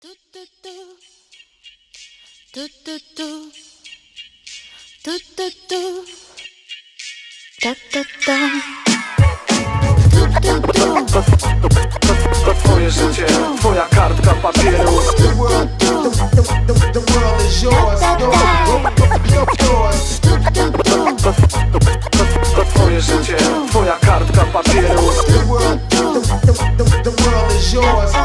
Tu, tu, tu. Tu, tu, tu. Tu, tu, tu. Ta, ta, ta. Tu, tu, tu. To twoje życie, twoja kartka papieru The world, the, the, the, world is yours. To twoje życie, twoja kartka papieru The world, the, the, the world is yours.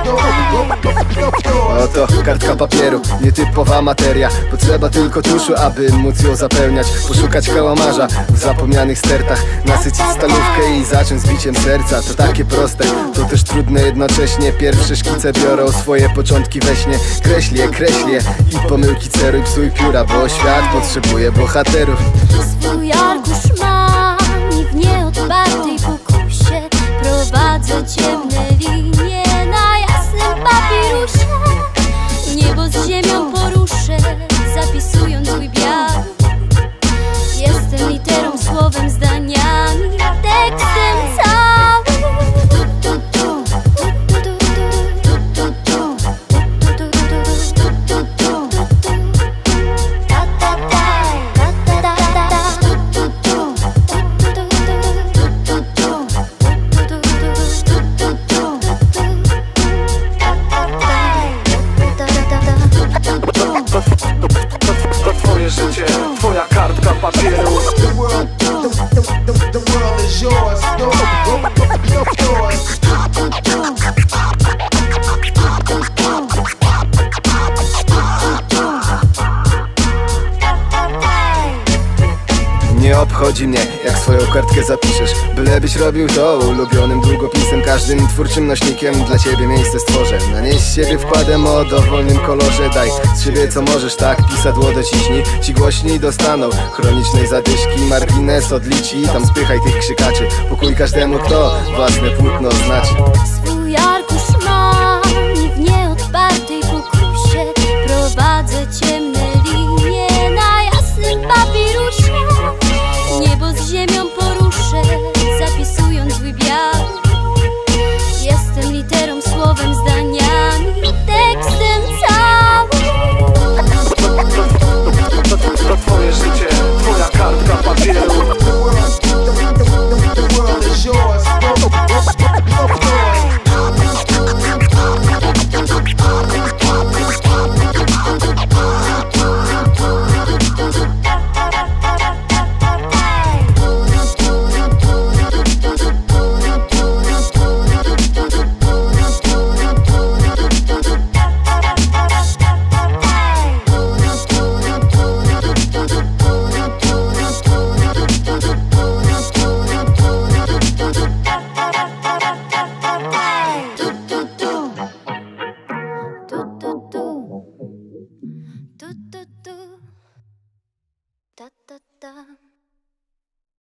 Oto kartka papieru, nietypowa materia. Potrzeba tylko tuszu, aby móc ją zapełniać. Poszukać kałamarza w zapomnianych stertach. Nasycić stalówkę i zacząć z biciem serca. To takie proste, to też trudne. Jednocześnie Pierwsze szkice biorą swoje początki we śnie. Kreśl je, kreśl je i pomyłki ceruj. Psuj pióra, bo świat potrzebuje bohaterów kartka obchodzi mnie, jak swoją kartkę zapiszesz. Bylebyś robił to ulubionym długopisem Każdym twórczym nośnikiem. Dla ciebie miejsce stworzę Nanieś siebie wkładem o dowolnym kolorze. Daj z siebie co możesz, tak pisadło dociśnij Ci głośniej dostaną chronicznej zadyszki. Margines odlici, tam spychaj tych krzykaczy. Pokój każdemu, kto własne płótno znaczy